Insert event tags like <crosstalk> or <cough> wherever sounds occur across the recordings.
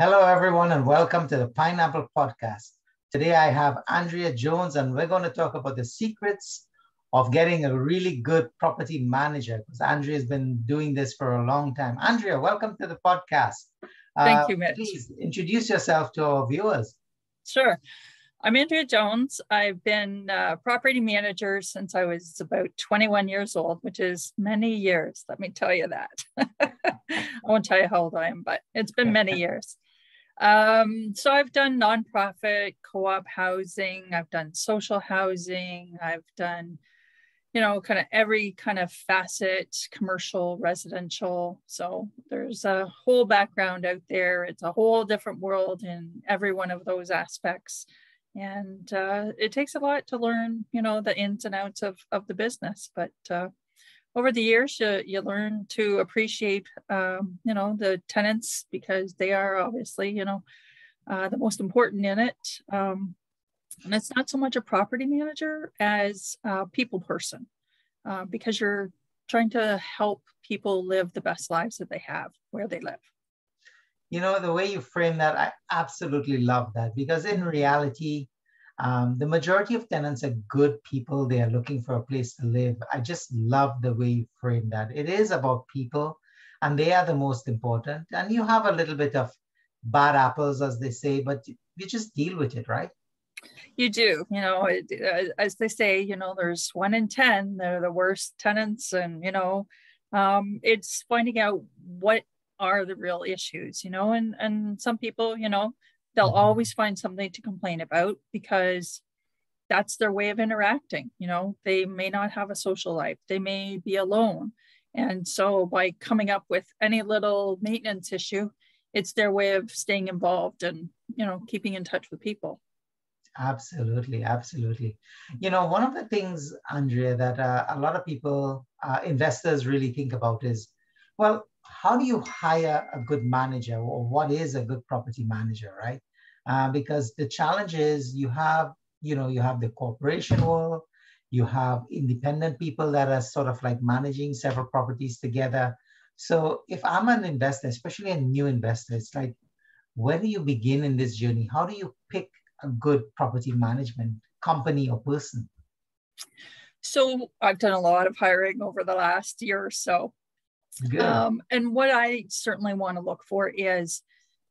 Hello, everyone, and welcome to the Pineapple Podcast. Today I have Andrea Jones, and we're going to talk about the secrets of getting a really good property manager because Andrea has been doing this for a long time. Andrea, welcome to the podcast. Thank uh, you, Mitch. Please introduce yourself to our viewers. Sure. I'm Andrea Jones. I've been a property manager since I was about 21 years old, which is many years. Let me tell you that. <laughs> I won't tell you how old I am, but it's been many <laughs> years. Um, so I've done nonprofit co-op housing, I've done social housing, I've done, you know, kind of every kind of facet, commercial, residential. So there's a whole background out there. It's a whole different world in every one of those aspects. And uh, it takes a lot to learn, you know, the ins and outs of, of the business. But uh, over the years you, you learn to appreciate um, you know the tenants because they are obviously you know uh, the most important in it. Um, and it's not so much a property manager as a people person uh, because you're trying to help people live the best lives that they have where they live. You know the way you frame that i absolutely love that because in reality um, the majority of tenants are good people. They are looking for a place to live. I just love the way you frame that. It is about people, and they are the most important. And you have a little bit of bad apples, as they say, but you just deal with it, right? You do. You know, as they say, you know, there's one in 10, they're the worst tenants. And, you know, um, it's finding out what are the real issues, you know, and, and some people, you know, they'll mm-hmm. always find something to complain about because that's their way of interacting you know? They may not have a social life. They may be alone. And so by coming up with any little maintenance issue it's their way of staying involved and you know keeping in touch with people. Absolutely absolutely. You know one of the things andrea that uh, a lot of people uh, investors really think about is well how do you hire a good manager or what is a good property manager, right? Uh, because the challenge is you have, you know, you have the corporation world, you have independent people that are sort of like managing several properties together. So if I'm an investor, especially a new investor, it's like, where do you begin in this journey? How do you pick a good property management company or person? So I've done a lot of hiring over the last year or so. Um, and what I certainly want to look for is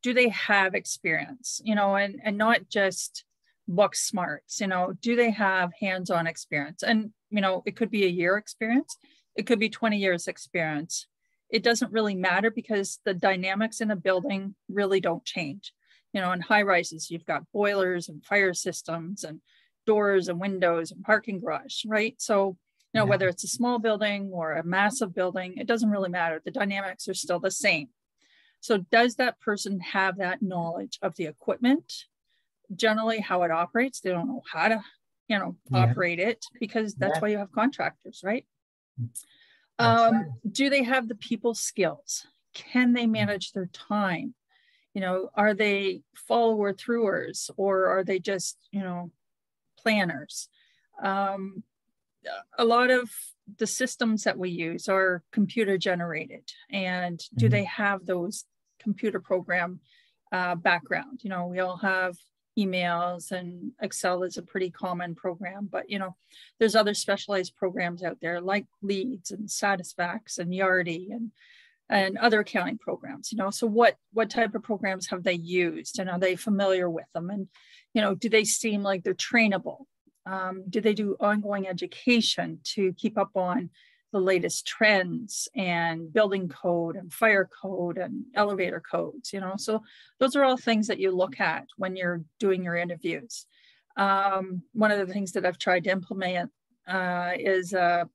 do they have experience, you know, and, and not just book smarts, you know, do they have hands on experience? And, you know, it could be a year experience, it could be 20 years experience. It doesn't really matter because the dynamics in a building really don't change. You know, in high rises, you've got boilers and fire systems and doors and windows and parking garage, right? So you know, yeah. whether it's a small building or a massive building, it doesn't really matter. The dynamics are still the same. So does that person have that knowledge of the equipment, generally how it operates? They don't know how to, you know, yeah. operate it because that's yeah. why you have contractors, right? Um. Do they have the people skills? Can they manage their time? You know, are they follower throughers or are they just, you know, planners? Um, a lot of the systems that we use are computer generated. And do mm-hmm. they have those computer program uh, background? You know we all have emails and excel is a pretty common program but you know there's other specialized programs out there like leads and SatisFacts and yardi and and other accounting programs you know. So what what type of programs have they used and are they familiar with them? And you know do they seem like they're trainable um, do they do ongoing education to keep up on the latest trends and building code and fire code and elevator codes you know? So those are all things that you look at when you're doing your interviews. Um, one of the things that i've tried to implement uh, is a,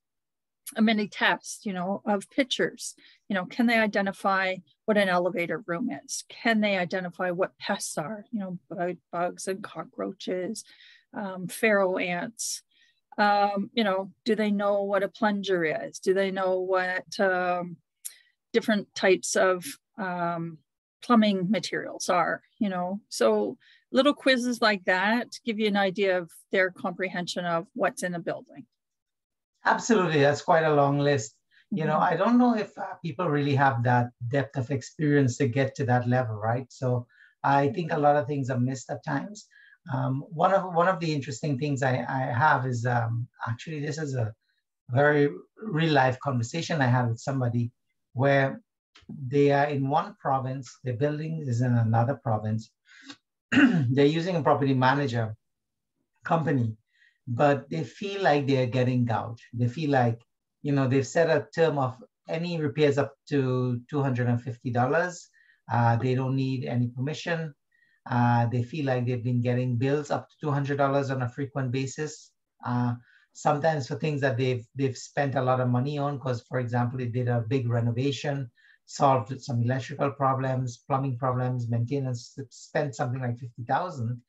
a mini test you know of pictures. You know can they identify what an elevator room is? Can they identify what pests are? You know bugs and cockroaches um, pharaoh ants. Um, you know, do they know what a plunger is? Do they know what um, different types of um, plumbing materials are? You know, so little quizzes like that give you an idea of their comprehension of what's in a building. Absolutely, that's quite a long list. You know, mm-hmm. I don't know if uh, people really have that depth of experience to get to that level, right? So I think a lot of things are missed at times. Um, one of one of the interesting things I, I have is um, actually this is a very real life conversation I had with somebody where they are in one province, the building is in another province. <clears throat> They're using a property manager company, but they feel like they're getting gouged. They feel like, you know, they've set a term of any repairs up to $250. Uh, they don't need any permission. Uh, they feel like they've been getting bills up to $200 on a frequent basis. Uh, sometimes for things that they've they've spent a lot of money on, because for example, they did a big renovation, solved some electrical problems, plumbing problems, maintenance, spent something like 50,000.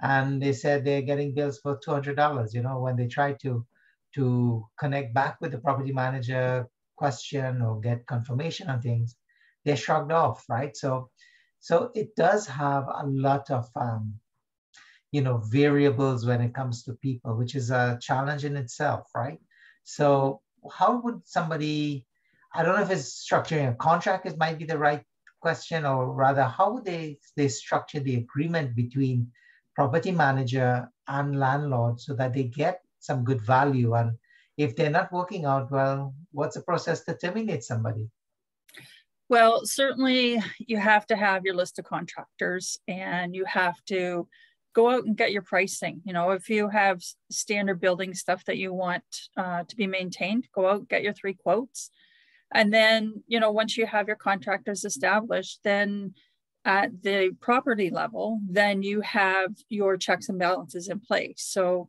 And they said they're getting bills for $200, you know, when they try to, to connect back with the property manager, question or get confirmation on things, they're shrugged off, right? So so it does have a lot of, um, you know, variables when it comes to people, which is a challenge in itself, right? So how would somebody, I don't know if it's structuring a contract is might be the right question, or rather, how would they they structure the agreement between property manager and landlord so that they get some good value? And if they're not working out well, what's the process to terminate somebody? Well, certainly you have to have your list of contractors and you have to go out and get your pricing. You know, if you have standard building stuff that you want uh, to be maintained, go out, get your three quotes. And then, you know, once you have your contractors established, then at the property level, then you have your checks and balances in place. So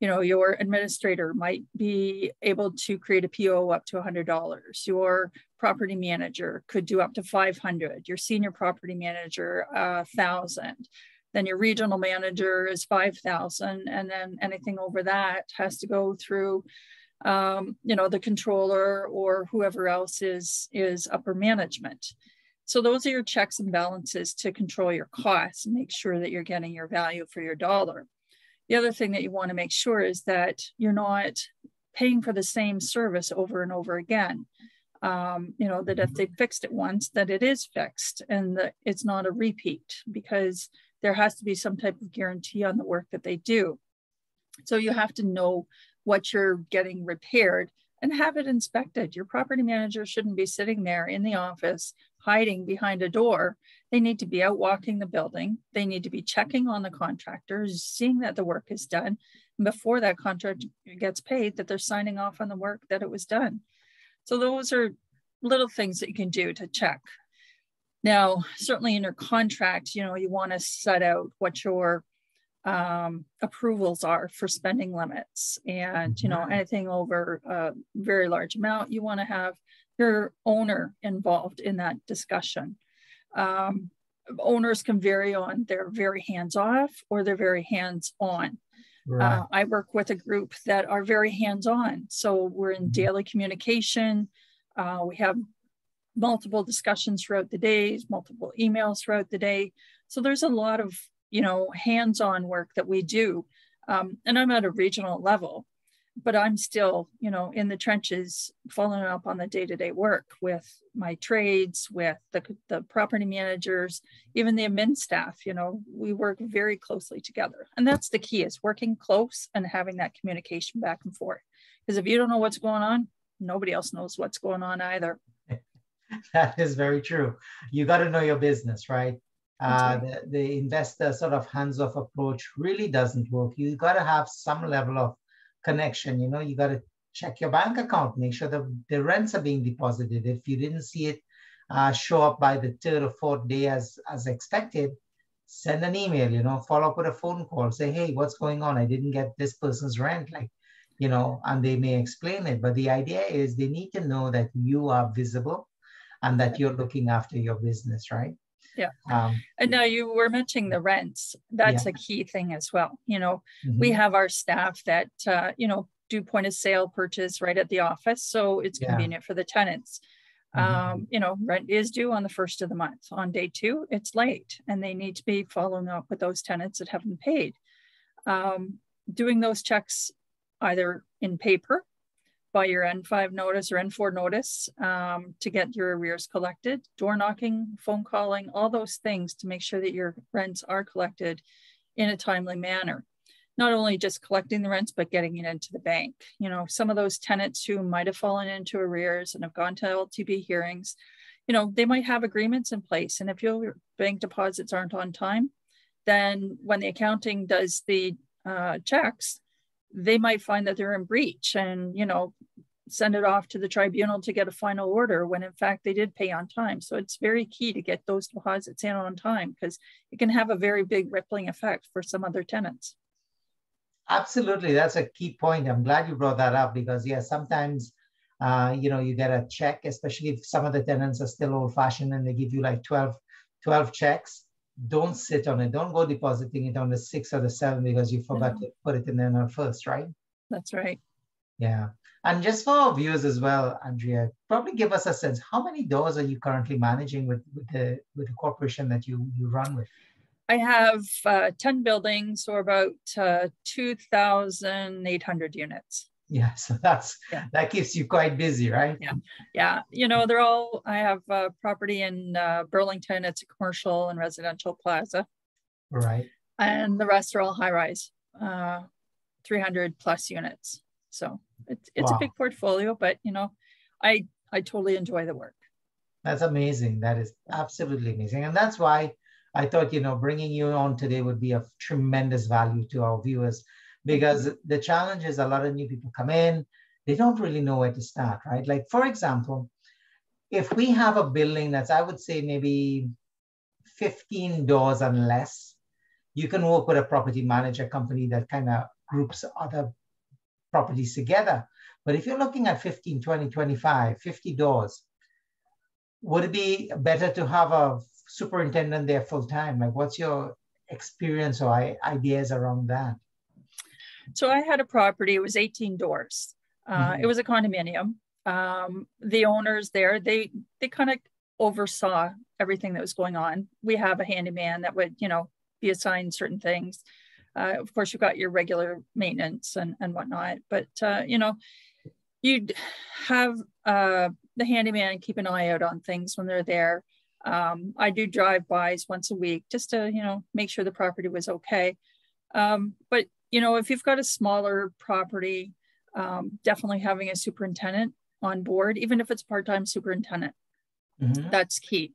you know your administrator might be able to create a po up to $100 your property manager could do up to 500 your senior property manager a thousand. Then your regional manager is 5000 and then anything over that has to go through um, you know the controller or whoever else is is upper management. So those are your checks and balances to control your costs and make sure that you're getting your value for your dollar the other thing that you want to make sure is that you're not paying for the same service over and over again. Um, you know, that if they fixed it once, that it is fixed and that it's not a repeat because there has to be some type of guarantee on the work that they do. So you have to know what you're getting repaired and have it inspected. Your property manager shouldn't be sitting there in the office hiding behind a door they need to be out walking the building. They need to be checking on the contractors, seeing that the work is done. And before that contract gets paid, that they're signing off on the work that it was done. So those are little things that you can do to check. Now, certainly in your contract, you know, you want to set out what your um, approvals are for spending limits. And, you know, mm-hmm. anything over a very large amount, you want to have your owner involved in that discussion um, owners can vary on they're very hands off or they're very hands on. Right. Uh, I work with a group that are very hands on. So we're in mm-hmm. daily communication. Uh, we have multiple discussions throughout the days, multiple emails throughout the day. So there's a lot of you know hands-on work that we do, um, and I'm at a regional level but I'm still, you know, in the trenches, following up on the day-to-day work with my trades, with the, the property managers, even the admin staff. You know, we work very closely together, and that's the key: is working close and having that communication back and forth. Because if you don't know what's going on, nobody else knows what's going on either. <laughs> that is very true. You got to know your business, right? Uh, the, the investor sort of hands-off approach really doesn't work. You got to have some level of connection. You know, you got to check your bank account, make sure that the rents are being deposited. If you didn't see it uh, show up by the third or fourth day as, as expected, send an email, you know, follow up with a phone call, say, hey, what's going on? I didn't get this person's rent. Like, you know, and they may explain it. But the idea is they need to know that you are visible and that you're looking after your business, right? Yeah um, and now you were mentioning the rents that's yeah. a key thing as well you know mm-hmm. we have our staff that uh, you know do point of sale purchase right at the office so it's yeah. convenient for the tenants mm-hmm. um, you know rent is due on the first of the month on day two it's late and they need to be following up with those tenants that haven't paid um, doing those checks either in paper by your N5 notice or N4 notice um, to get your arrears collected, door knocking, phone calling, all those things to make sure that your rents are collected in a timely manner. Not only just collecting the rents, but getting it into the bank. You know, some of those tenants who might have fallen into arrears and have gone to LTB hearings, you know, they might have agreements in place. And if your bank deposits aren't on time, then when the accounting does the uh, checks, they might find that they're in breach and, you know, send it off to the tribunal to get a final order when in fact they did pay on time. So it's very key to get those deposits in on time because it can have a very big rippling effect for some other tenants. Absolutely. That's a key point. I'm glad you brought that up because, yeah, sometimes, uh, you know, you get a check, especially if some of the tenants are still old fashioned and they give you like 12, 12 checks. Don't sit on it. Don't go depositing it on the six or the seven because you forgot to put it in there first, right? That's right. Yeah. And just for our viewers as well, Andrea, probably give us a sense. How many doors are you currently managing with, with the with the corporation that you you run with? I have uh, 10 buildings or about uh, 2,800 units. Yeah, so that's yeah. that keeps you quite busy, right? Yeah, yeah. You know, they're all. I have a property in uh, Burlington. It's a commercial and residential plaza. Right. And the rest are all high rise, uh, 300 plus units. So it's it's wow. a big portfolio, but you know, I I totally enjoy the work. That's amazing. That is absolutely amazing, and that's why I thought you know bringing you on today would be of tremendous value to our viewers because the challenge is a lot of new people come in, they don't really know where to start, right? Like for example, if we have a building that's I would say maybe 15 doors and less, you can work with a property manager company that kind of groups other properties together. But if you're looking at 15, 20, 25, 50 doors, would it be better to have a superintendent there full time? Like, what's your experience or ideas around that? So I had a property, it was 18 doors. Uh, mm-hmm. It was a condominium. Um, the owners there, they they kind of oversaw everything that was going on. We have a handyman that would, you know, be assigned certain things. Uh, of course, you've got your regular maintenance and, and whatnot, but uh, you know, you'd have uh, the handyman keep an eye out on things when they're there. Um, I do drive-bys once a week just to, you know, make sure the property was okay. Um, but you know, if you've got a smaller property, um, definitely having a superintendent on board, even if it's part-time superintendent, mm-hmm. that's key.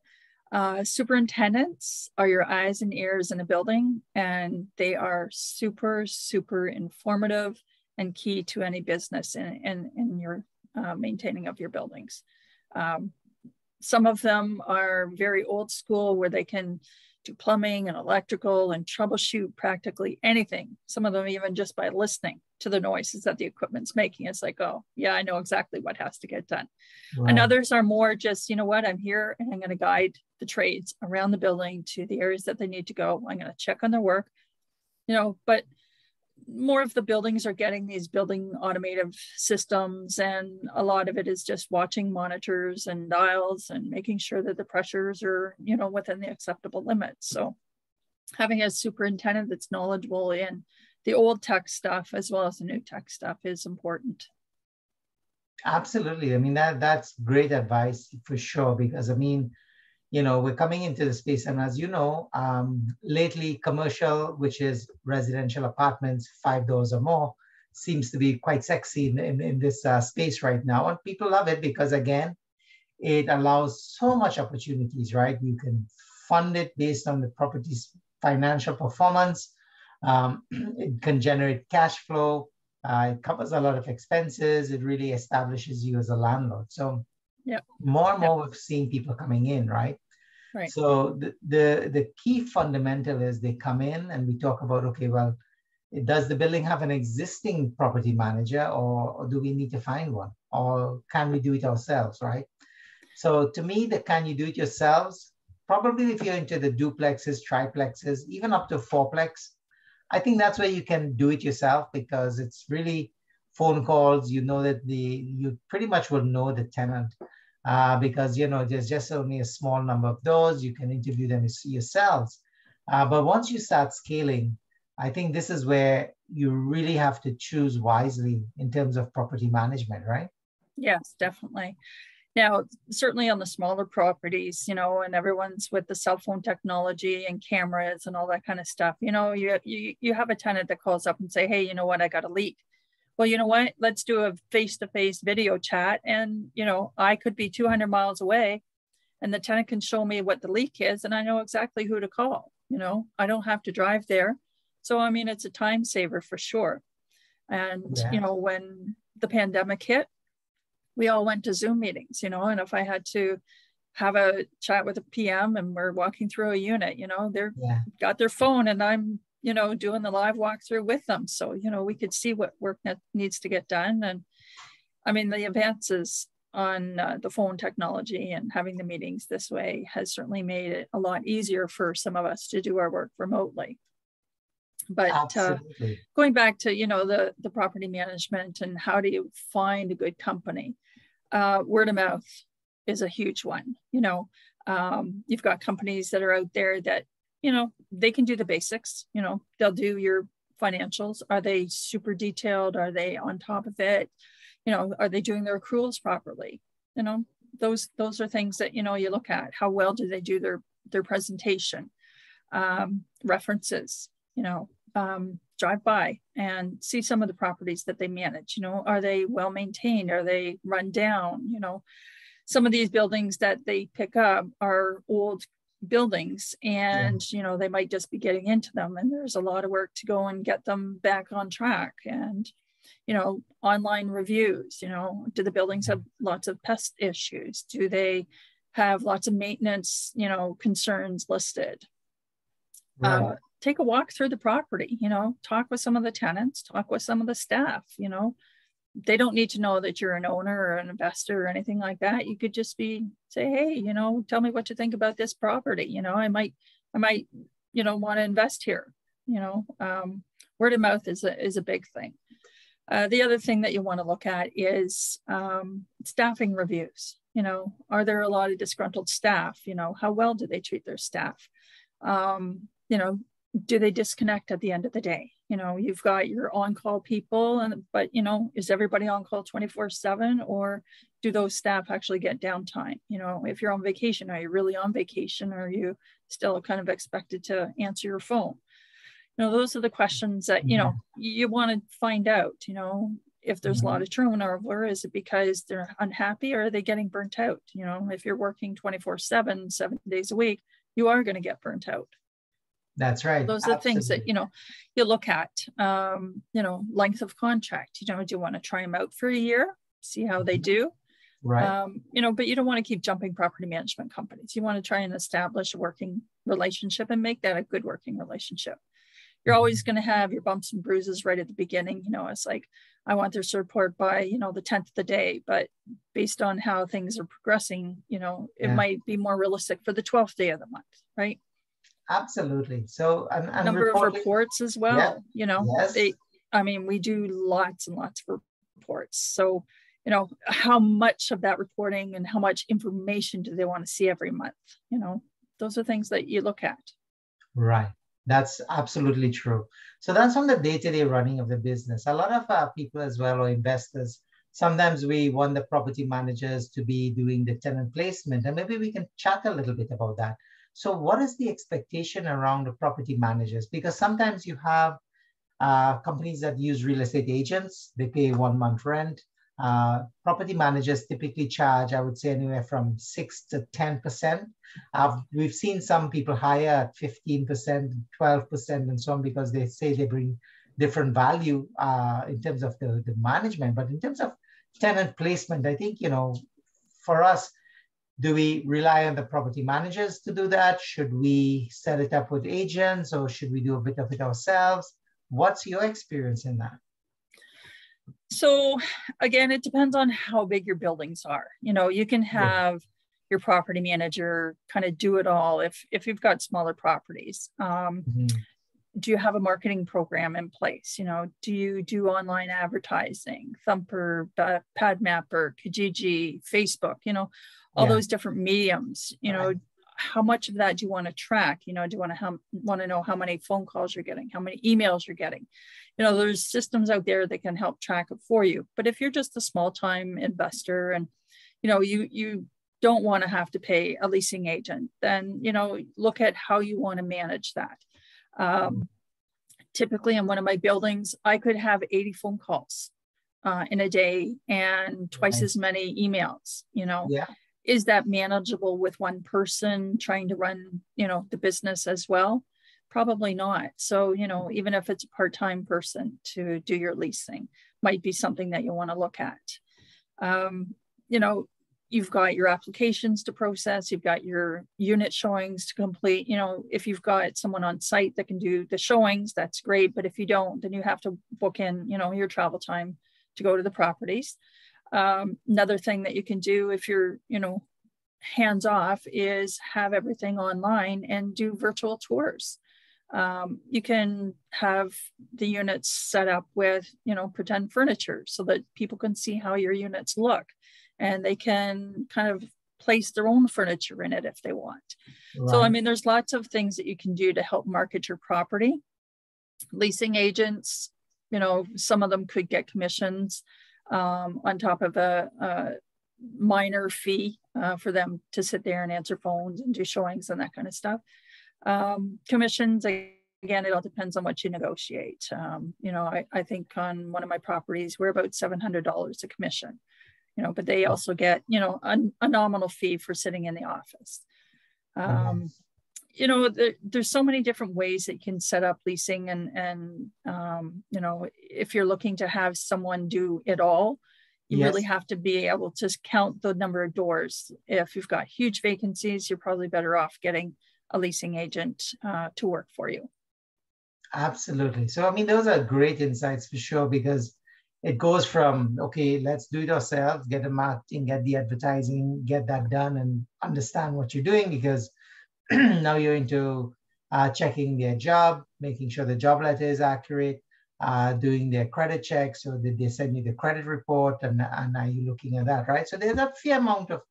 Uh, superintendents are your eyes and ears in a building, and they are super, super informative and key to any business in, in, in your uh, maintaining of your buildings. Um, some of them are very old school where they can do plumbing and electrical and troubleshoot practically anything. Some of them even just by listening to the noises that the equipment's making. It's like, oh, yeah, I know exactly what has to get done. Wow. And others are more just, you know what, I'm here and I'm going to guide the trades around the building to the areas that they need to go. I'm going to check on their work, you know, but more of the buildings are getting these building automated systems and a lot of it is just watching monitors and dials and making sure that the pressures are you know within the acceptable limits so having a superintendent that's knowledgeable in the old tech stuff as well as the new tech stuff is important. Absolutely. I mean that that's great advice for sure because i mean you know, we're coming into the space. And as you know, um, lately commercial, which is residential apartments, five doors or more, seems to be quite sexy in, in, in this uh, space right now. And people love it because again, it allows so much opportunities, right? You can fund it based on the property's financial performance. Um, <clears throat> it can generate cash flow. Uh, it covers a lot of expenses. It really establishes you as a landlord. So yeah. More and more yep. we've seen people coming in, right? Right. So the, the the key fundamental is they come in and we talk about okay, well, does the building have an existing property manager or, or do we need to find one? Or can we do it ourselves, right? So to me, the can you do it yourselves? Probably if you're into the duplexes, triplexes, even up to fourplex, I think that's where you can do it yourself because it's really phone calls, you know that the you pretty much will know the tenant uh, because you know there's just only a small number of those. You can interview them yourselves. Uh, but once you start scaling, I think this is where you really have to choose wisely in terms of property management, right? Yes, definitely. Now, certainly on the smaller properties, you know, and everyone's with the cell phone technology and cameras and all that kind of stuff. You know, you you you have a tenant that calls up and say, "Hey, you know what? I got a leak." Well, you know what? Let's do a face-to-face video chat, and you know, I could be 200 miles away, and the tenant can show me what the leak is, and I know exactly who to call. You know, I don't have to drive there. So, I mean, it's a time saver for sure. And, yeah. you know, when the pandemic hit, we all went to Zoom meetings, you know, and if I had to have a chat with a PM and we're walking through a unit, you know, they're yeah. got their phone and I'm, you know, doing the live walkthrough with them. So, you know, we could see what work that needs to get done. And I mean, the advances on uh, the phone technology and having the meetings this way has certainly made it a lot easier for some of us to do our work remotely but uh, going back to you know the the property management and how do you find a good company uh, word of mouth is a huge one you know um, you've got companies that are out there that you know they can do the basics you know they'll do your financials are they super detailed are they on top of it you know are they doing their accruals properly you know those those are things that you know you look at how well do they do their their presentation um, references you know, um, drive by and see some of the properties that they manage. You know, are they well maintained? Are they run down? You know, some of these buildings that they pick up are old buildings and yeah. you know they might just be getting into them and there's a lot of work to go and get them back on track and you know online reviews you know do the buildings have lots of pest issues do they have lots of maintenance you know concerns listed right. uh, take a walk through the property, you know, talk with some of the tenants, talk with some of the staff, you know. They don't need to know that you're an owner or an investor or anything like that. You could just be say, hey, you know, tell me what you think about this property. You know, I might, I might, you know, want to invest here. You know, um, word of mouth is a is a big thing. Uh, the other thing that you want to look at is um, staffing reviews. You know, are there a lot of disgruntled staff? You know, how well do they treat their staff? Um, you know, do they disconnect at the end of the day? You know you've got your on-call people and but you know is everybody on call 24 7 or do those staff actually get downtime? You know if you're on vacation are you really on vacation? Or are you still kind of expected to answer your phone? You know those are the questions that you know mm-hmm. you want to find out you know if there's a lot mm-hmm. of turnover is it because they're unhappy or are they getting burnt out? You know if you're working 24 7 seven days a week you are going to get burnt out that's right. Those are Absolutely. things that you know you look at. Um, you know, length of contract. You know, do you want to try them out for a year, see how they mm-hmm. do? Right. Um, you know, but you don't want to keep jumping property management companies. You want to try and establish a working relationship and make that a good working relationship. You're always mm-hmm. going to have your bumps and bruises right at the beginning. You know, it's like I want this report by you know the tenth of the day, but based on how things are progressing, you know, it yeah. might be more realistic for the twelfth day of the month, right? Absolutely. So, and, and number of reports as well. Yeah. You know, yes. they, I mean, we do lots and lots of reports. So, you know, how much of that reporting and how much information do they want to see every month? You know, those are things that you look at. Right. That's absolutely true. So that's on the day-to-day running of the business. A lot of uh, people as well or investors, sometimes we want the property managers to be doing the tenant placement, and maybe we can chat a little bit about that. So what is the expectation around the property managers? Because sometimes you have uh, companies that use real estate agents, they pay one month rent. Uh, property managers typically charge, I would say, anywhere from six to 10%. Uh, we've seen some people hire at 15%, 12%, and so on because they say they bring different value uh, in terms of the, the management. But in terms of tenant placement, I think, you know, for us, do we rely on the property managers to do that? Should we set it up with agents or should we do a bit of it ourselves? What's your experience in that? So again, it depends on how big your buildings are. You know, you can have yeah. your property manager kind of do it all if if you've got smaller properties. Um, mm-hmm. Do you have a marketing program in place? You know, do you do online advertising, Zumper, PadMapper, Kijiji, Facebook? You know, all yeah. those different mediums you know how much of that do you want to track? You know, do you want to want to know how many phone calls you're getting, how many emails you're getting? You know, there's systems out there that can help track it for you. But if you're just a small time investor and you know you you don't want to have to pay a leasing agent, then you know look at how you want to manage that. Um, typically, in one of my buildings, I could have 80 phone calls uh, in a day and twice as many emails. You know, yeah. Is that manageable with one person trying to run you know the business as well? Probably not. So you know even if it's a part-time person to do your leasing might be something that you want to look at. Um, you know you've got your applications to process you've got your unit showings to complete you know if you've got someone on site that can do the showings that's great but if you don't then you have to book in you know your travel time to go to the properties um, another thing that you can do if you're, you know, hands off is have everything online and do virtual tours. Um, you can have the units set up with, you know, pretend furniture so that people can see how your units look and they can kind of place their own furniture in it if they want. Right. So, I mean, there's lots of things that you can do to help market your property. Leasing agents, you know, some of them could get commissions um, on top of a, a minor fee uh, for them to sit there and answer phones and do showings and that kind of stuff. Um, commissions, again, it all depends on what you negotiate. Um, you know, I, I, think on one of my properties, we're about $700 a commission, you know, but they also get, you know, a, a nominal fee for sitting in the office. Um, you know there, there's so many different ways that you can set up leasing and and um, you know if you're looking to have someone do it all you yes. really have to be able to count the number of doors. If you've got huge vacancies you're probably better off getting a leasing agent uh, to work for you. Absolutely. So i mean those are great insights for sure because it goes from okay let's do it ourselves get the marketing get the advertising get that done and understand what you're doing because <clears throat> now you're into uh, checking their job, making sure the job letter is accurate, uh, doing their credit check. So did they send you the credit report and, and are you looking at that, right? So there's a fair amount of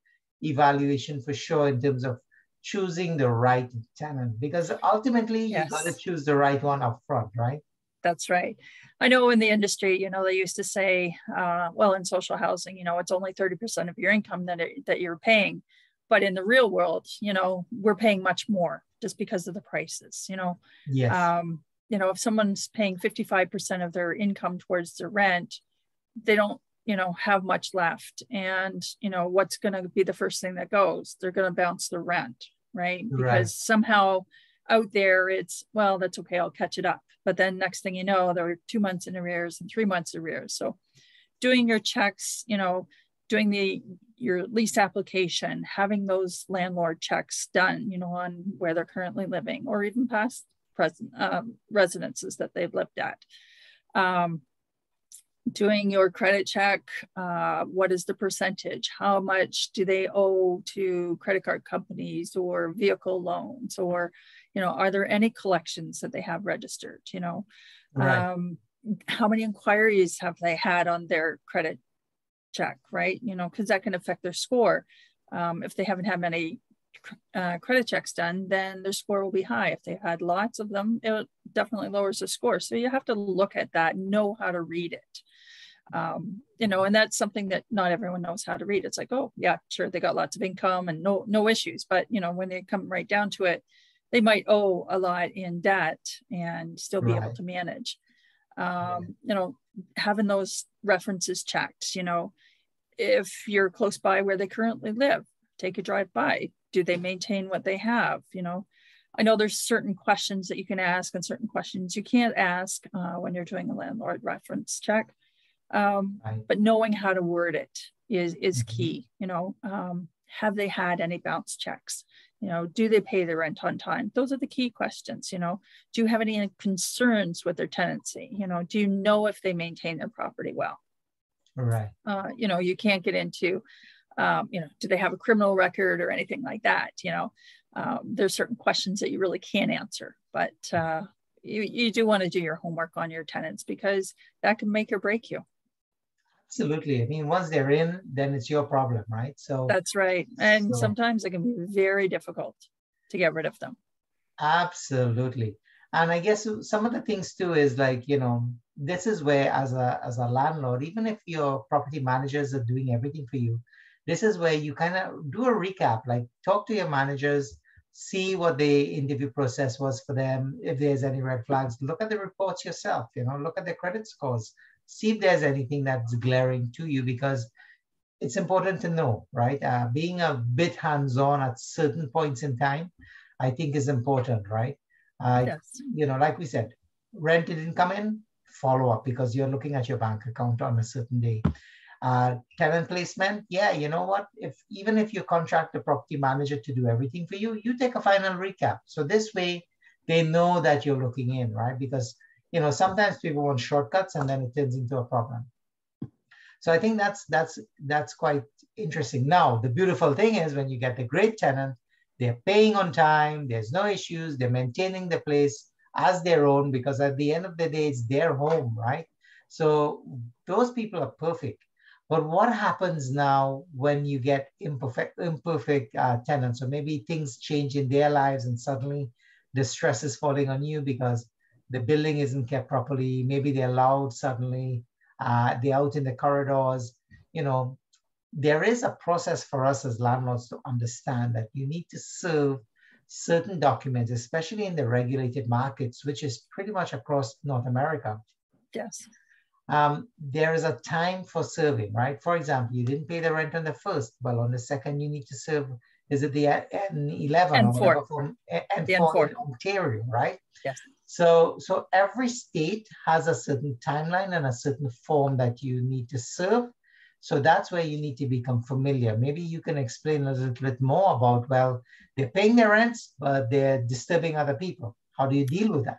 evaluation for sure in terms of choosing the right tenant because ultimately yes. you got to choose the right one up front, right? That's right. I know in the industry, you know, they used to say, uh, well, in social housing, you know, it's only 30% of your income that, it, that you're paying but in the real world you know we're paying much more just because of the prices you know yes. um you know if someone's paying 55% of their income towards their rent they don't you know have much left and you know what's going to be the first thing that goes they're going to bounce the rent right because right. somehow out there it's well that's okay i'll catch it up but then next thing you know there are two months in arrears and three months arrears so doing your checks you know doing the your lease application, having those landlord checks done, you know, on where they're currently living or even past present um, residences that they've lived at. Um, doing your credit check, uh, what is the percentage? How much do they owe to credit card companies or vehicle loans? Or, you know, are there any collections that they have registered? You know, right. um, how many inquiries have they had on their credit check, right? You know, because that can affect their score. Um, if they haven't had many uh, credit checks done, then their score will be high. If they had lots of them, it definitely lowers the score. So you have to look at that, know how to read it. Um, you know, and that's something that not everyone knows how to read. It's like, oh yeah, sure, they got lots of income and no no issues, but you know, when they come right down to it, they might owe a lot in debt and still be right. able to manage. Um, you know, having those references checked, you know, if you're close by where they currently live, take a drive by. Do they maintain what they have? You know, I know there's certain questions that you can ask and certain questions you can't ask uh, when you're doing a landlord reference check. Um, right. But knowing how to word it is is mm-hmm. key. You know, um, have they had any bounce checks? You know, do they pay the rent on time? Those are the key questions. You know, do you have any concerns with their tenancy? You know, do you know if they maintain their property well? Right. Uh, you know, you can't get into, um, you know, do they have a criminal record or anything like that? You know, um, there's certain questions that you really can't answer, but uh, you, you do want to do your homework on your tenants because that can make or break you. Absolutely. I mean, once they're in, then it's your problem, right? So that's right. And so, sometimes it can be very difficult. to get rid of them. Absolutely. And I guess some of the things too is like, you know, this is where as a as a landlord, even if your property managers are doing everything for you, this is where you kind of do a recap, like talk to your managers, see what the interview process was for them. If there's any red flags, look at the reports yourself, you know, look at the credit scores, see if there's anything that's glaring to you because it's important to know, right? Uh, being a bit hands-on at certain points in time, I think is important, right? Uh, yes. You know, like we said, rent didn't come in, follow up because you're looking at your bank account on a certain day. Uh, tenant placement, yeah, you know what? If even if you contract the property manager to do everything for you, you take a final recap. So this way, they know that you're looking in, right? Because you know sometimes people want shortcuts and then it turns into a problem. So I think that's that's that's quite interesting. Now the beautiful thing is when you get the great tenant, they're paying on time. There's no issues. They're maintaining the place as their own because at the end of the day, it's their home, right? So those people are perfect. But what happens now when you get imperfect, imperfect uh, tenants, or maybe things change in their lives and suddenly the stress is falling on you because the building isn't kept properly. Maybe they're loud suddenly. Uh, they're out in the corridors. You know, there is a process for us as landlords to understand that you need to serve certain documents, especially in the regulated markets, which is pretty much across North America. Yes um, there is a time for serving, right? For example, you didn't pay the rent on the first, well, on the second, you need to serve. Is it the N11 N4. or from N4, N4 in Ontario, right? Yes. So, so every state has a certain timeline and a certain form that you need to serve. So that's where you need to become familiar. Maybe you can explain a little bit more about, well, they're paying their rents, but they're disturbing other people. How do you deal with that?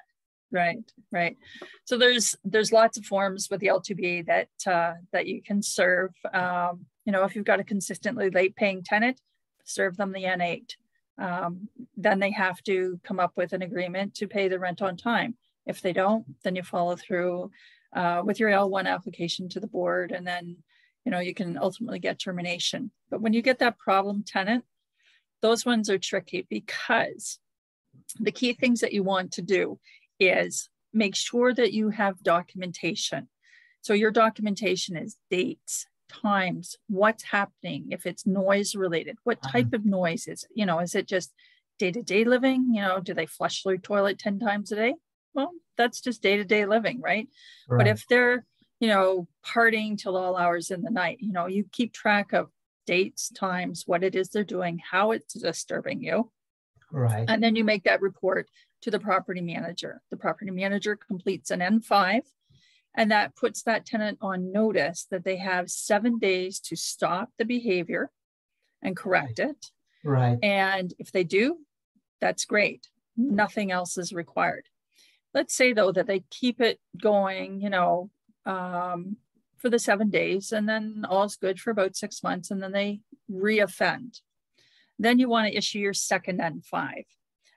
Right, right. So there's there's lots of forms with the LTB that uh, that you can serve. Um, you know, if you've got a consistently late paying tenant, serve them the N8. Um, then they have to come up with an agreement to pay the rent on time. If they don't, then you follow through uh, with your L1 application to the board, and then you know you can ultimately get termination. But when you get that problem tenant, those ones are tricky because the key things that you want to do is make sure that you have documentation. So your documentation is dates, times, what's happening, if it's noise related, what uh-huh. type of noise is, you know, is it just day-to-day living? You know, do they flush their toilet 10 times a day? Well, that's just day-to-day living, right? right? But if they're, you know, partying till all hours in the night, you know, you keep track of dates, times, what it is they're doing, how it's disturbing you. Right. And then you make that report to the property manager. The property manager completes an N5 and that puts that tenant on notice that they have seven days to stop the behavior and correct right. it. Right. And if they do, that's great. Nothing else is required. Let's say though that they keep it going, you know, um, for the seven days and then all's good for about six months and then they reoffend. Then you want to issue your second N5.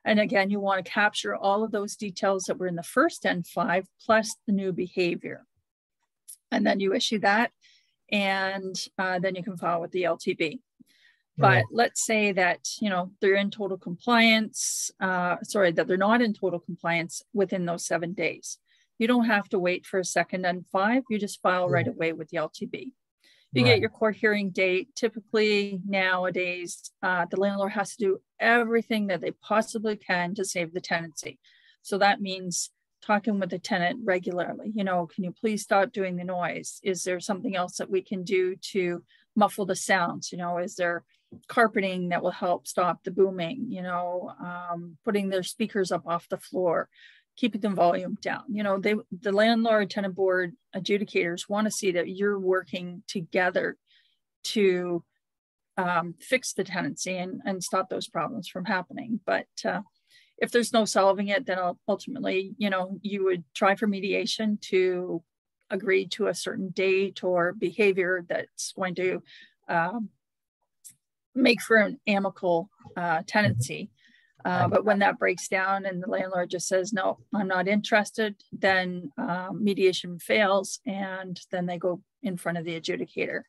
And again, you want to capture all of those details that were in the first N5 plus the new behavior. And then you issue that, and uh, then you can file with the LTB. But right. let's say that you know they're in total compliance. Uh, sorry, that they're not in total compliance within those seven days. You don't have to wait for a second N5. You just file right away with the LTB. You right. get your court hearing date. Typically, nowadays, uh, the landlord has to do everything that they possibly can to save the tenancy. So that means talking with the tenant regularly. You know, can you please stop doing the noise? Is there something else that we can do to muffle the sounds? You know, is there carpeting that will help stop the booming? You know, um, putting their speakers up off the floor keeping the volume down. You know, they the landlord tenant board adjudicators want to see that you're working together to um, fix the tenancy and, and stop those problems from happening. But uh, if there's no solving it, then ultimately, you know, you would try for mediation to agree to a certain date or behavior that's going to um, make for an amicable uh, tenancy. Uh, but when that breaks down and the landlord just says, no, I'm not interested, then um, mediation fails and then they go in front of the adjudicator.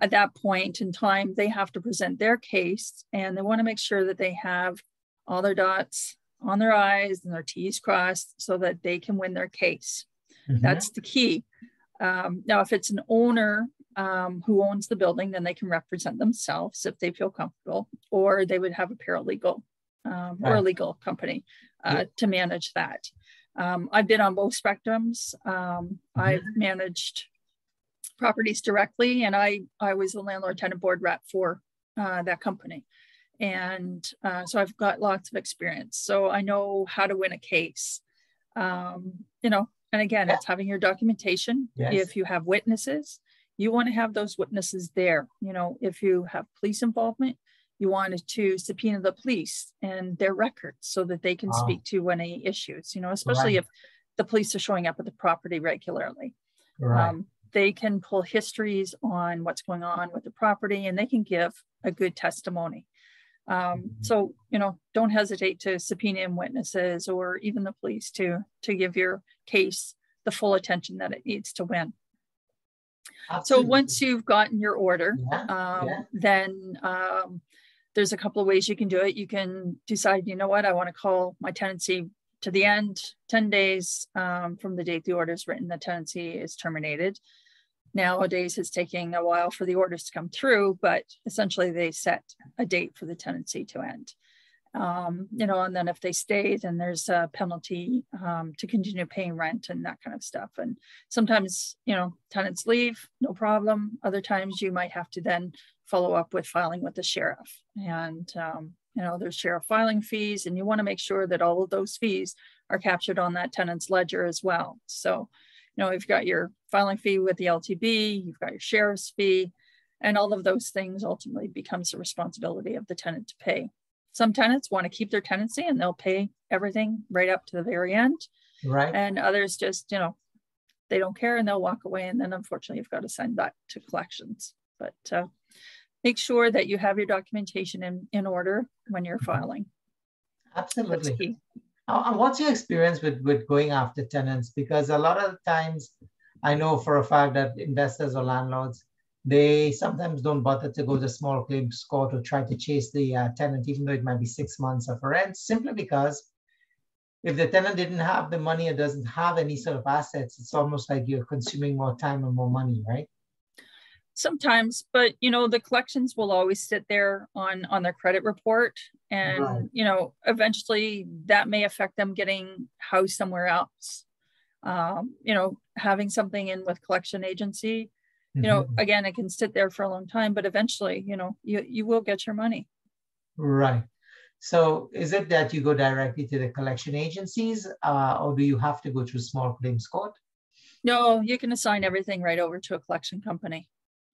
At that point in time, they have to present their case and they want to make sure that they have all their dots on their I's and their T's crossed so that they can win their case. Mm-hmm. That's the key. Um, now, if it's an owner um, who owns the building, then they can represent themselves if they feel comfortable, or they would have a paralegal um, or a legal company uh, yeah. to manage that. Um, I've been on both spectrums. Um, mm-hmm. I've managed properties directly, and I I was the landlord tenant board rep for uh, that company, and uh, so I've got lots of experience. So I know how to win a case. Um, you know, and again, it's having your documentation. Yes. If you have witnesses, you want to have those witnesses there. You know, if you have police involvement, you wanted to subpoena the police and their records so that they can wow. speak to any issues, you know, especially right. if the police are showing up at the property regularly. Right. Um, they can pull histories on what's going on with the property and they can give a good testimony. Um, mm-hmm. so, you know, don't hesitate to subpoena in witnesses or even the police to, to give your case the full attention that it needs to win. Absolutely. So once you've gotten your order, yeah, um, yeah. then um, there's a couple of ways you can do it. You can decide, you know what, I want to call my tenancy to the end, 10 days um, from the date the order is written, the tenancy is terminated. Nowadays, it's taking a while for the orders to come through, but essentially they set a date for the tenancy to end. Um, you know, and then if they stay, then there's a penalty um, to continue paying rent and that kind of stuff. And sometimes, you know, tenants leave, no problem. Other times you might have to then follow up with filing with the sheriff. And, um, you know, there's sheriff filing fees, and you want to make sure that all of those fees are captured on that tenant's ledger as well. So, you know, you've got your filing fee with the LTB, you've got your sheriff's fee, and all of those things ultimately becomes the responsibility of the tenant to pay. Some tenants want to keep their tenancy and they'll pay everything right up to the very end. Right. And others just, you know, they don't care and they'll walk away. And then unfortunately, you've got to send that to collections. But uh, make sure that you have your documentation in, in order when you're filing. Absolutely. And what's your experience with, with going after tenants? Because a lot of times I know for a fact that investors or landlords, they sometimes don't bother to go to small claims court to try to chase the uh, tenant, even though it might be six months of rent, simply because if the tenant didn't have the money or doesn't have any sort of assets, it's almost like you're consuming more time and more money, right? Sometimes but you know the collections will always sit there on on their credit report and right. you know eventually that may affect them getting housed somewhere else. Um, you know having something in with collection agency you know mm-hmm. again it can sit there for a long time but eventually you know you you will get your money. Right. So is it that you go directly to the collection agencies uh, or do you have to go through small claims court? No you can assign everything right over to a collection company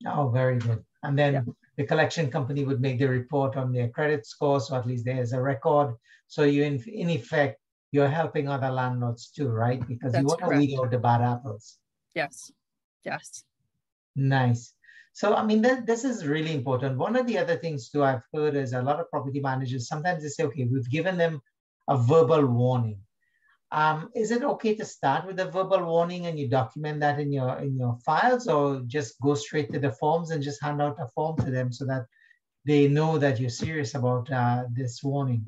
Oh, very good. And then yeah. the collection company would make the report on their credit score, so at least there's a record. So you, in, in effect, you're helping other landlords too, right? Because That's you want correct. to weed out the bad apples. Yes. Yes. Nice. So, I mean, that, this is really important. One of the other things too I've heard is a lot of property managers sometimes they say, okay, we've given them a verbal warning. Um, is it okay to start with a verbal warning and you document that in your in your files, or just go straight to the forms and just hand out a form to them so that they know that you're serious about uh, this warning?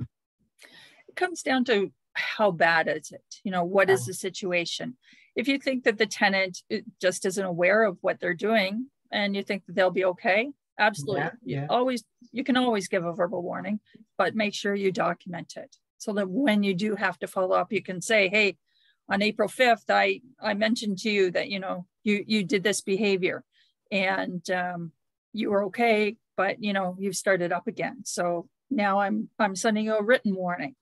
It comes down to how bad is it? You know, what is the situation? If you think that the tenant just isn't aware of what they're doing and you think that they'll be okay, absolutely. Yeah, yeah. You always you can always give a verbal warning, but make sure you document it so that when you do have to follow up, you can say, hey, on April 5th, I, I mentioned to you that, you know, you, you did this behavior and um, you were okay, but, you know, you've started up again. So now I'm, I'm sending you a written warning,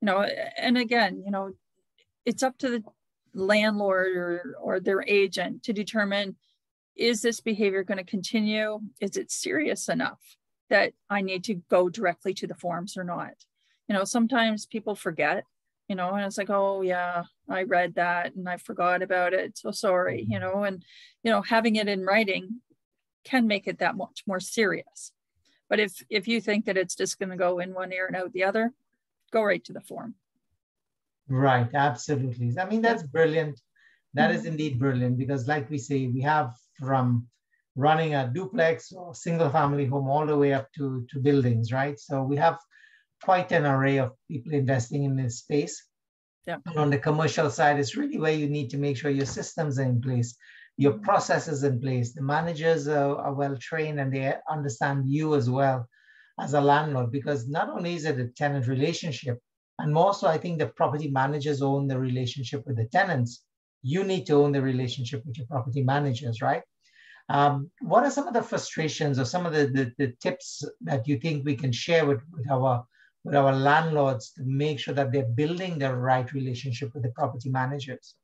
you know, and again, you know, it's up to the landlord or, or their agent to determine, is this behavior going to continue? Is it serious enough that I need to go directly to the forms or not? You know, sometimes people forget, you know, and it's like, oh yeah, I read that and I forgot about it. So sorry, you mm-hmm. know, and you know, having it in writing can make it that much more serious. But if if you think that it's just going to go in one ear and out the other, go right to the form. Right, absolutely. I mean, that's brilliant. That mm-hmm. is indeed brilliant because, like we say, we have from running a duplex or single family home all the way up to, to buildings, right? So we have quite an array of people investing in this space. Yeah. And on the commercial side, it's really where you need to make sure your systems are in place, your processes in place, the managers are, are well trained and they understand you as well as a landlord, because not only is it a tenant relationship, and more so, I think the property managers own the relationship with the tenants. You need to own the relationship with your property managers, right? Um, what are some of the frustrations or some of the, the, the, tips that you think we can share with, with our with our landlords to make sure that they're building the right relationship with the property managers?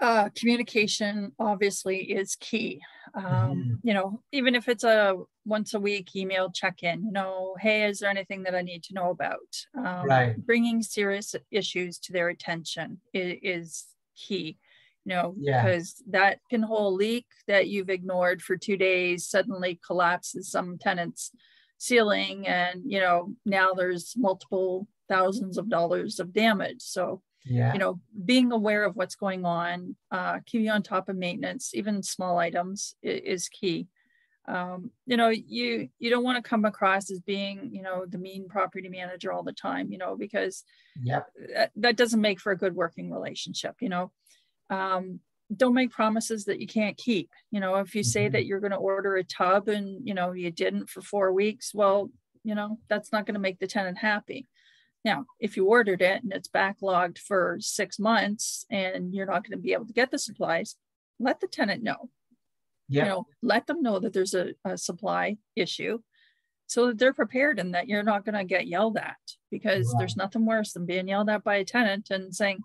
Uh, communication obviously is key. Um, mm-hmm. You know, even if it's a once a week email check in, you know, hey, is there anything that I need to know about? Um, right. Bringing serious issues to their attention is, is key you know, yeah. because that pinhole leak that you've ignored for two days suddenly collapses some tenant's ceiling, and you know now there's multiple thousands of dollars of damage. So, yeah. you know, being aware of what's going on, uh, keeping on top of maintenance, even small items, is, key. Um, you know, you you don't want to come across as being, you know, the mean property manager all the time, you know, because yep. that, that doesn't make for a good working relationship. You know, um, don't make promises that you can't keep. You know, if you say mm-hmm. that you're going to order a tub and, you know, you didn't for four weeks, well, you know, that's not going to make the tenant happy. Now, if you ordered it and it's backlogged for six months and you're not going to be able to get the supplies, let the tenant know. Yeah. You know, let them know that there's a, a supply issue so that they're prepared and that you're not going to get yelled at because wow. there's nothing worse than being yelled at by a tenant and saying,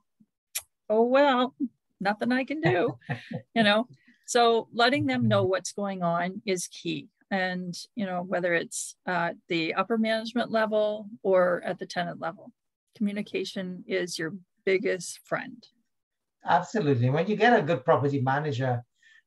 oh, well, nothing I can do, <laughs> you know. So letting them know what's going on is key. And, you know, whether it's at the upper management level or at the tenant level, communication is your biggest friend. Absolutely. When you get a good property manager,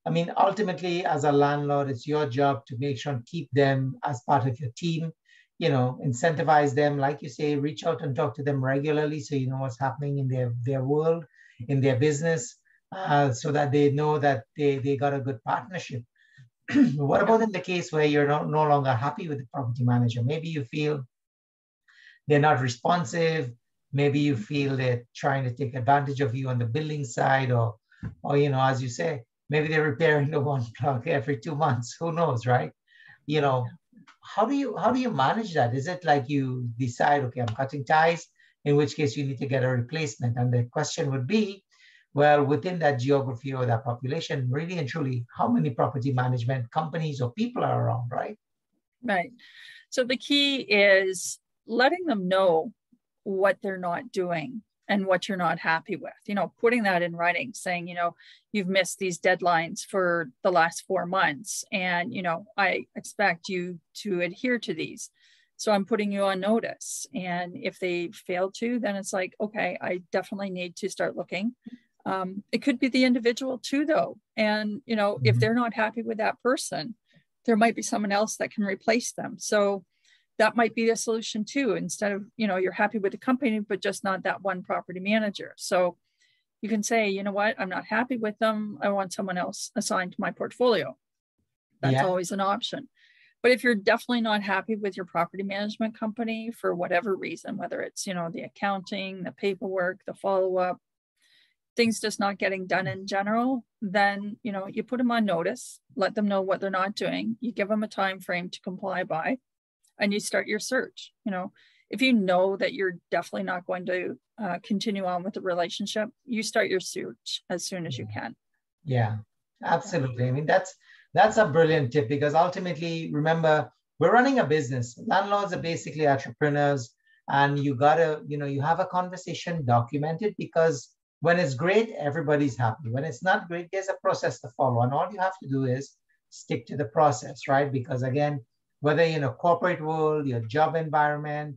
I mean, ultimately, as a landlord, it's your job to make sure and keep them as part of your team. You know, incentivize them, like you say, reach out and talk to them regularly so you know what's happening in their their world, in their business, uh, so that they know that they, they got a good partnership. <clears throat> what about in the case where you're no, no longer happy with the property manager? Maybe you feel they're not responsive. Maybe you feel they're trying to take advantage of you on the building side, or, or you know, as you say, maybe they're repairing the <laughs> one plug every two months. Who knows, right? You know, how do you how do you manage that? Is it like you decide, okay, I'm cutting ties, in which case you need to get a replacement? And the question would be, well, within that geography or that population, really and truly, how many property management companies or people are around, right? Right. So the key is letting them know what they're not doing and what you're not happy with. You know, putting that in writing, saying, you know, you've missed these deadlines for the last four months, and, you know, I expect you to adhere to these. So I'm putting you on notice. And if they fail to, then it's like, okay, I definitely need to start looking um, it could be the individual too, though. And, you know, mm-hmm. if they're not happy with that person, there might be someone else that can replace them. So that might be a solution too. Instead of, you know, you're happy with the company, but just not that one property manager. So you can say, you know what, I'm not happy with them. I want someone else assigned to my portfolio. That's yeah. always an option. But if you're definitely not happy with your property management company for whatever reason, whether it's, you know, the accounting, the paperwork, the follow up, things just not getting done in general, then you know you put them on notice, let them know what they're not doing. You give them a time frame to comply by, and you start your search. You know, if you know that you're definitely not going to uh, continue on with the relationship, you start your search as soon as you can. Yeah, absolutely. I mean that's that's a brilliant tip because ultimately, remember, we're running a business. Landlords are basically entrepreneurs and you gotta you know you have a conversation documented because when it's great, everybody's happy. When it's not great, there's a process to follow. And all you have to do is stick to the process, right? Because again, whether in a corporate world, your job environment,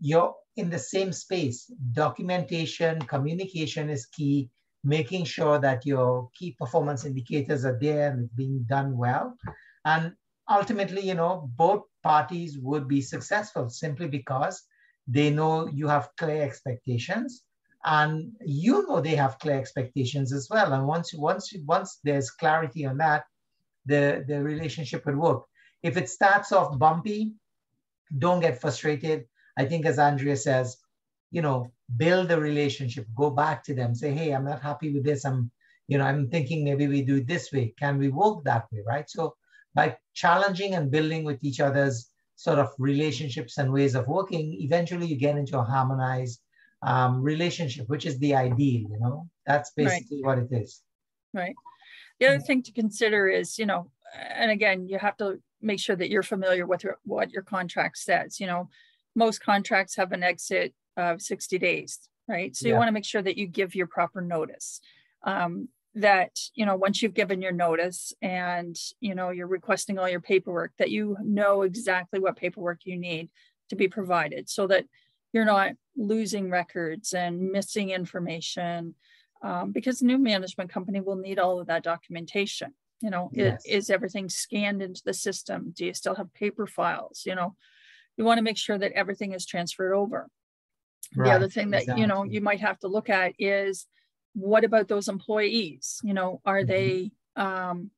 you're in the same space. Documentation, communication is key, making sure that your key performance indicators are there and being done well. And ultimately, you know, both parties would be successful simply because they know you have clear expectations and you know they have clear expectations as well and once once once there's clarity on that the the relationship would work if it starts off bumpy don't get frustrated. I think as Andrea says, you know, build the relationship, go back to them, say, hey, I'm not happy with this. I'm, you know, I'm thinking maybe we do it this way. Can we work that way? Right. So by challenging and building with each other's sort of relationships and ways of working, eventually you get into a harmonized um, relationship, which is the ideal, you know, that's basically right. what it is. Right. The other thing to consider is, you know, and again, you have to make sure that you're familiar with what your contract says. You know, most contracts have an exit of 60 days, right? So yeah. you want to make sure that you give your proper notice. Um, that you know once you've given your notice and you know you're requesting all your paperwork that you know exactly what paperwork you need to be provided so that you're not losing records and missing information um, because the new management company will need all of that documentation you know yes. it, is everything scanned into the system do you still have paper files you know you want to make sure that everything is transferred over right. the other thing that exactly. you know you might have to look at is what about those employees? You know, are mm-hmm. they um,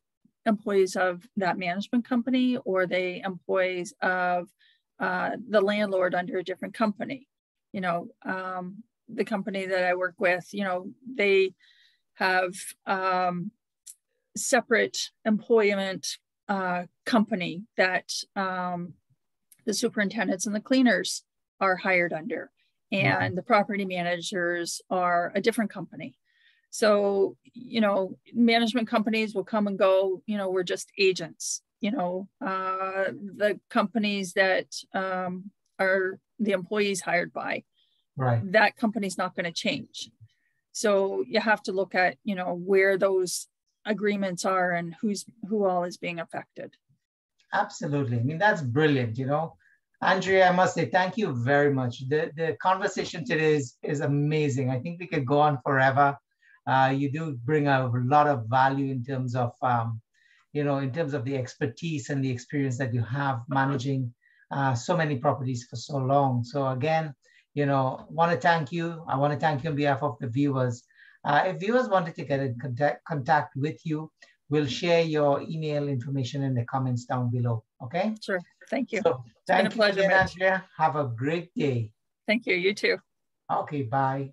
employees of that management company or are they employees of uh, the landlord under a different company? You know, um, the company that I work with, you know, they have um, separate employment uh, company that um, the superintendents and the cleaners are hired under. And the property managers are a different company. So, you know, management companies will come and go, you know, we're just agents, you know, uh, the companies that um, are the employees hired by, right. that company's not going to change. So you have to look at, you know, where those agreements are and who's who all is being affected. Absolutely. I mean, that's brilliant, you know. Andrea, I must say thank you very much. The, the conversation today is, is amazing. I think we could go on forever uh, you do bring a lot of value in terms of, um, you know, in terms of the expertise and the experience that you have managing uh, so many properties for so long. So again, you know, want to thank you. I want to thank you on behalf of the viewers. Uh, if viewers wanted to get in contact, contact with you, we'll share your email information in the comments down below. Okay. Sure. Thank you. So, thank it's been a pleasure, Andrea. Have a great day. Thank you. You too. Okay. Bye.